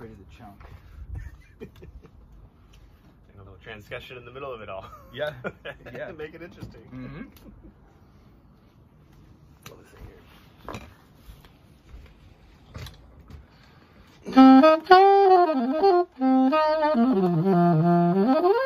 afraid of the chunk. and a little transgression in the middle of it all. Yeah. yeah. Make it interesting. Mm -hmm. Thank you.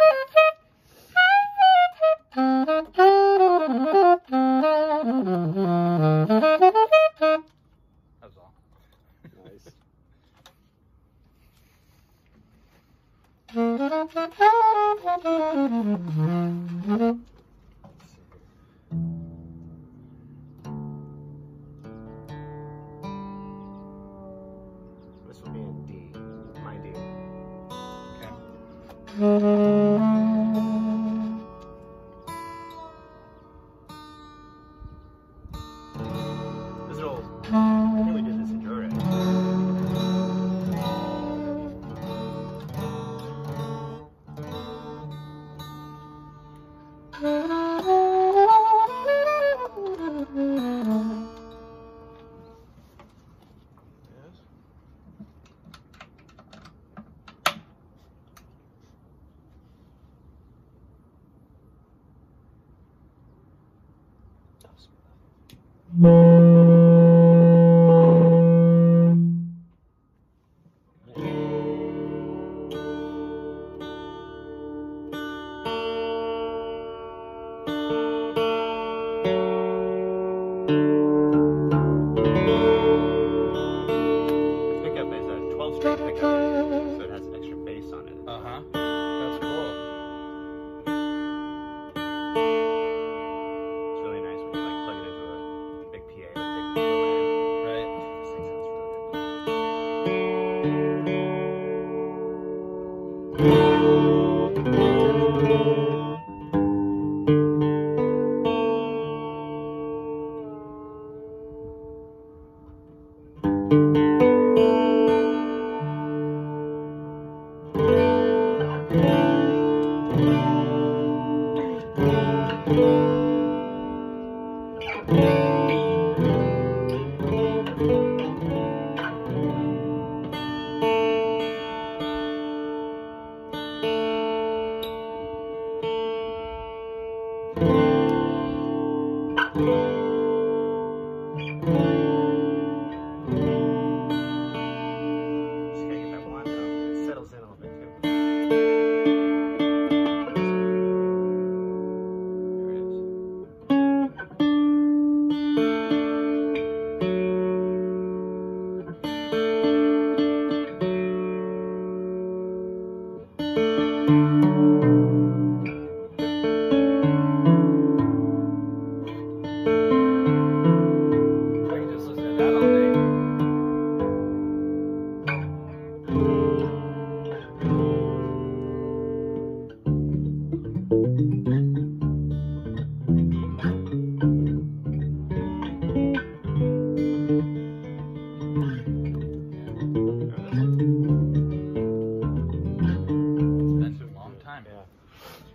Mm-hmm.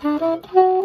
da da da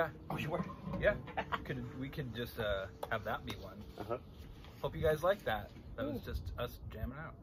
Yeah. Oh, you were. Yeah. could we could just uh, have that be one? Uh huh. Hope you guys like that. That yeah. was mm. just us jamming out.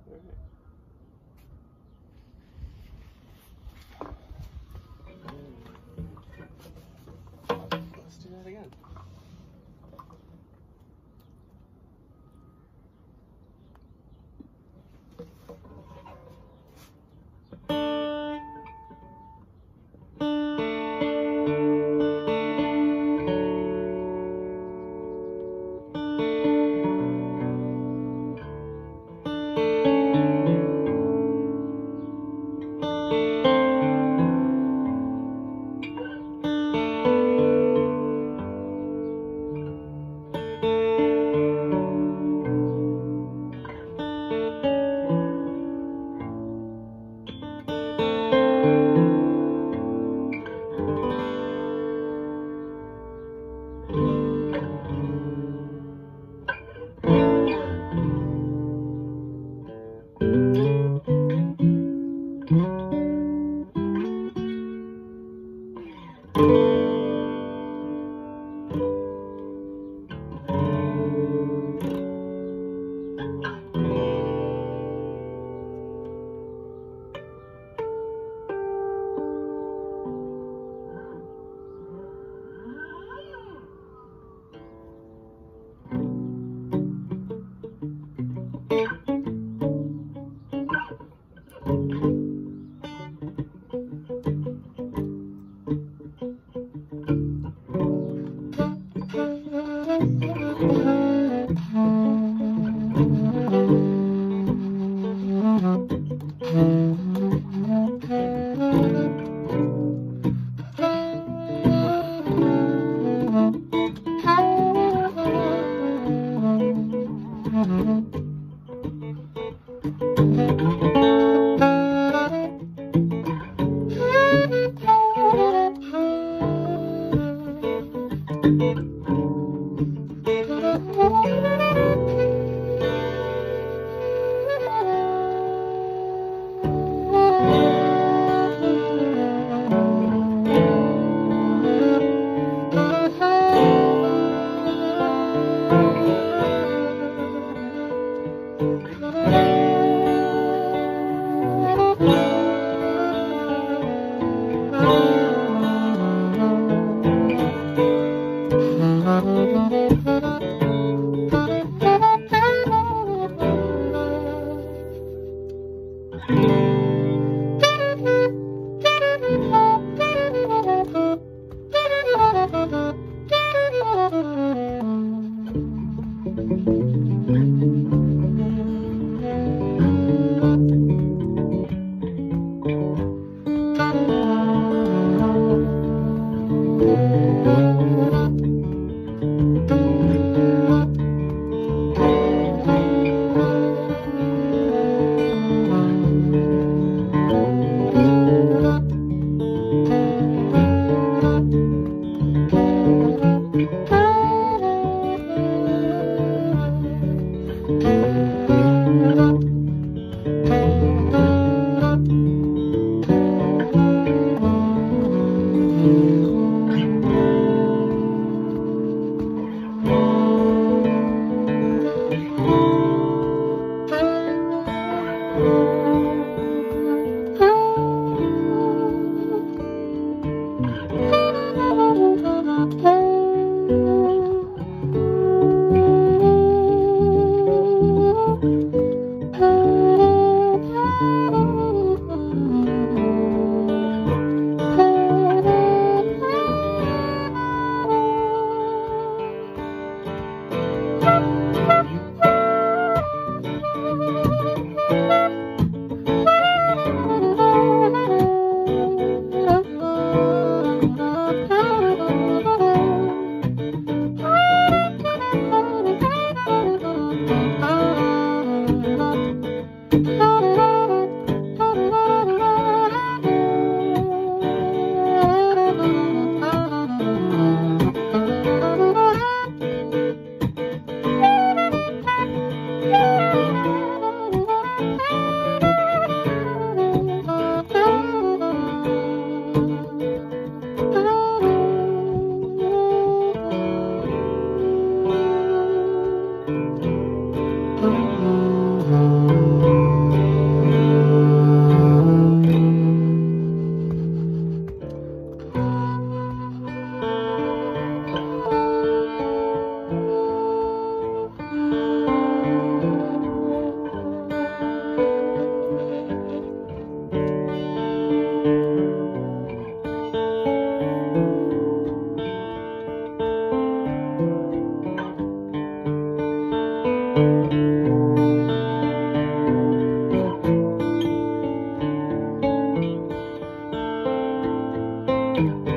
Bye.